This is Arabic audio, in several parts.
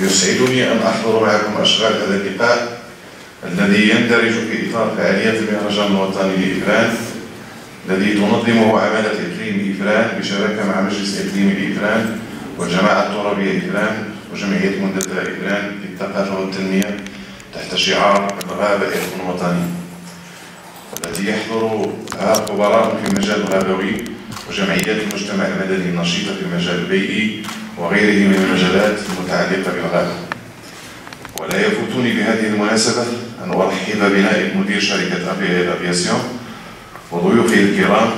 يسعدني أن أحضر معكم أشغال هذا اللقاء الذي يندرج في إطار فعاليات المهرجان الوطني لإفران الذي تنظمه عمالة إقليم إفران بشراكة مع مجلس إقليم إفران والجماعة الترابية إفران وجمعية منتدى إفران للثقافة والتنمية تحت شعار الغابة إرث وطني. والذي يحضرها خبراء في المجال الغابوي وجمعيات المجتمع المدني النشيطة في المجال البيئي وغيره من المجالات المتعلقة بالغابة ولا يفوتني بهذه المناسبة أن أرحب بنائب مدير شركة أفياسيون وضيوفه الكرام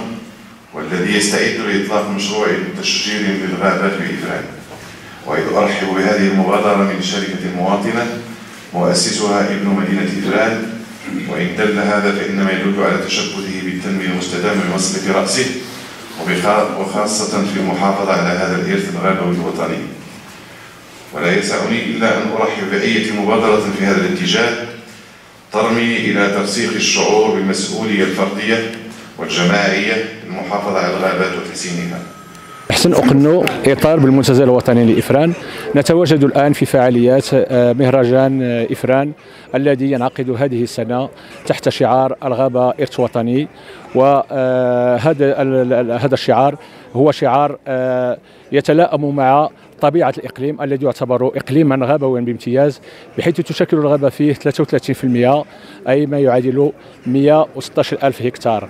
والذي يستعد لإطلاق مشروع تشجير للغابات بإفران وإذ أرحب بهذه المبادرة من شركة مواطنة مؤسسها ابن مدينة إفران وإن دل هذا فإنما يدل على تشبثه بالتنمية المستدامة بمصرف رأسه. وخاصة في المحافظة على هذا الإرث الغابوي الوطني. ولا يسعني إلا أن أرحب بأية مبادرة في هذا الاتجاه ترمي إلى ترسيخ الشعور بالمسؤولية الفردية والجماعية للمحافظة على الغابات وتحسينها حسن أقنو إطار بالمنتزه الوطني لإفران. نتواجد الآن في فعاليات آه، مهرجان آه، إفران الذي ينعقد هذه السنة تحت شعار الغابة إرث وطني وهذا آه، هذا الشعار هو شعار يتلائم مع طبيعة الإقليم الذي يعتبر إقليما غابويا بامتياز بحيث تشكل الغابة فيه 33% أي ما يعادل 116 ألف هكتار.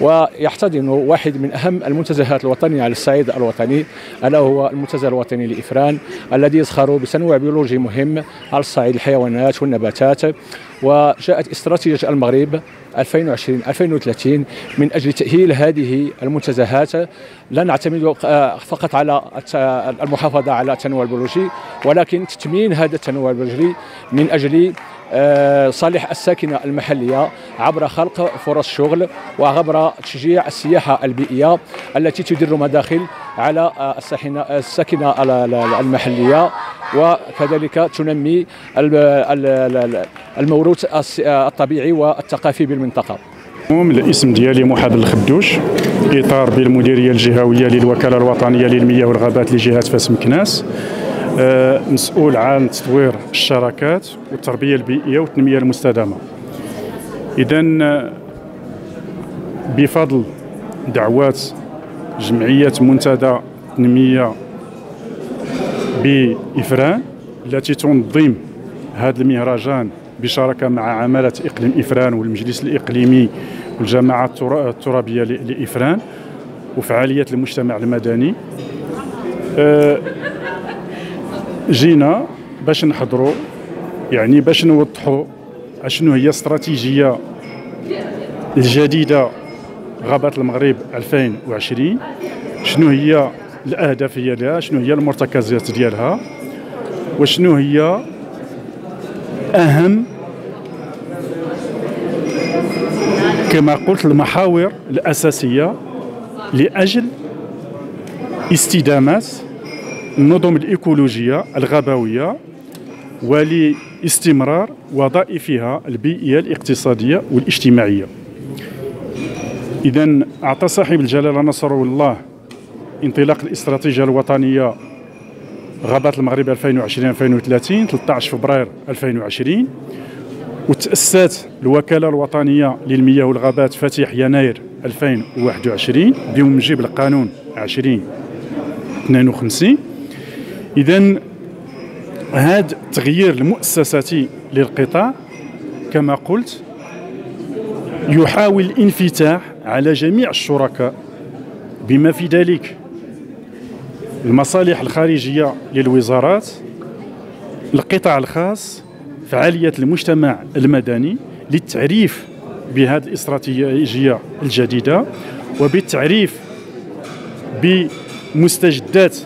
ويحتضن واحد من أهم المنتزهات الوطنية على الصعيد الوطني ألا هو المنتزه الوطني لإفران الذي يزخر بتنوع بيولوجي مهم على الصعيد الحيوانات والنباتات. وجاءت استراتيجية المغرب 2020 2030 من أجل تأهيل هذه المنتزهات. لا نعتمد فقط على المحافظة على التنوع البيولوجي ولكن تثمين هذا التنوع البيولوجي من أجل آه، صالح الساكنة المحلية عبر خلق فرص شغل وعبر تشجيع السياحة البيئية التي تدر مداخل على الساكنة المحلية. وكذلك تنمي الموروث الطبيعي والثقافي بالمنطقة. الاسم ديالي محمد الخدوش إطار بالمديرية الجهوية للوكالة الوطنية للمياه والغابات لجهة فاس مكناس. آه، مسؤول عن تطوير الشراكات والتربية البيئية والتنمية المستدامة. اذا بفضل دعوات جمعية منتدى التنميه بإفران التي تنظم هذا المهرجان بشراكة مع عمالة إقليم إفران والمجلس الإقليمي والجماعة الترابية لإفران وفعاليات المجتمع المدني. آه، جينا باش نحضروا يعني باش نوضحوا شنو هي استراتيجية الجديدة غابات المغرب 2020 شنو هي الأهداف ديالها شنو هي المرتكزات ديالها؟ وشنو هي أهم كما قلت المحاور الأساسية لأجل استدامه النظم الإيكولوجية الغابوية ولاستمرار وظائفها البيئية الاقتصادية والاجتماعية. اذا أعطى صاحب الجلالة نصر الله انطلاق الاستراتيجية الوطنية غابات المغرب 2020 2030 13 فبراير 2020 وتأسست الوكالة الوطنية للمياه والغابات فاتح يناير 2021 بموجب القانون 2052 إذا هذا التغيير المؤسساتي للقطاع كما قلت يحاول الانفتاح على جميع الشركاء بما في ذلك. المصالح الخارجية للوزارات القطاع الخاص فعالية المجتمع المدني للتعريف بهذه الاستراتيجية الجديدة وبالتعريف بمستجدات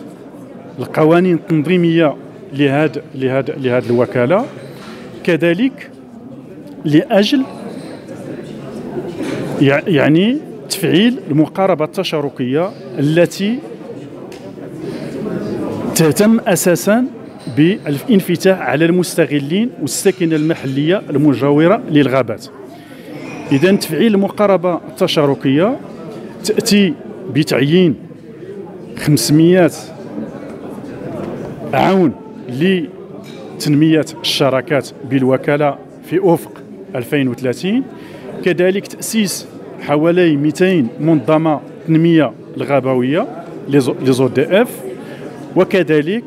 القوانين التنظيمية لهذا لهذا لهذه الوكالة. كذلك لأجل يعني تفعيل المقاربة التشاركية التي تهتم أساسا بالانفتاح على المستغلين والساكنة المحلية المجاورة للغابات. إذا تفعيل المقاربة التشاركية تأتي بتعيين 500 عون تنمية الشراكات بالوكالة في أفق 2030 كذلك تأسيس حوالي 200 منظمة تنمية الغابوية لي دي إف. وكذلك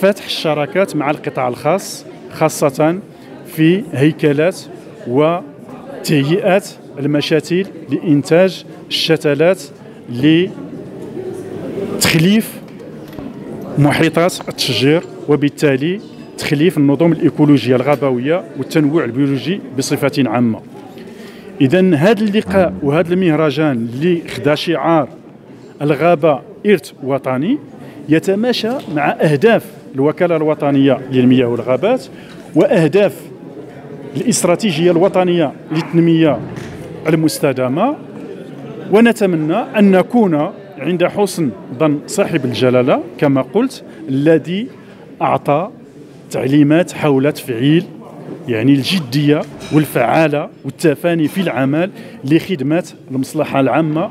فتح الشراكات مع القطاع الخاص خاصة في هيكلات وتهيئة المشاتل لإنتاج الشتلات لتخليف محيطات التشجير وبالتالي تخليف النظم الإيكولوجية الغابوية والتنوع البيولوجي بصفة عامة. إذا هذا اللقاء وهذا المهرجان اللي خدا شعار الغابة إرث وطني يتماشى مع أهداف الوكالة الوطنية للمياه والغابات وأهداف الاستراتيجية الوطنية للتنمية المستدامة. ونتمنى أن نكون عند حسن ظن صاحب الجلالة كما قلت الذي أعطى تعليمات حول تفعيل يعني الجدية والفعالة والتفاني في العمل لخدمة المصلحة العامة